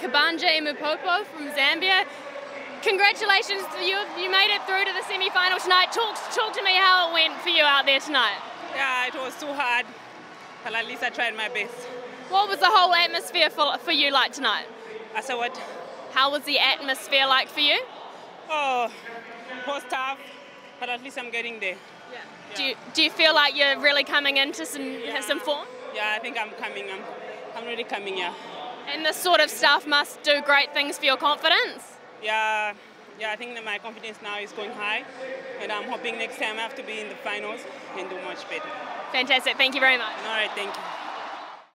Kabange Mupopo from Zambia. Congratulations, you, you made it through to the semi-final tonight. Talk, talk to me how it went for you out there tonight. Yeah, it was too hard, but at least I tried my best. What was the whole atmosphere for, for you like tonight? I said what? How was the atmosphere like for you? Oh, it was tough, but at least I'm getting there. Yeah. Do, you, do you feel like you're really coming into some, Yeah. some form? Yeah, I think I'm coming. I'm, I'm really coming, yeah. And this sort of stuff must do great things for your confidence. Yeah, yeah, I think that my confidence now is going high, and I'm hoping next time I have to be in the finals and do much better. Fantastic. Thank you very much. All right, thank you.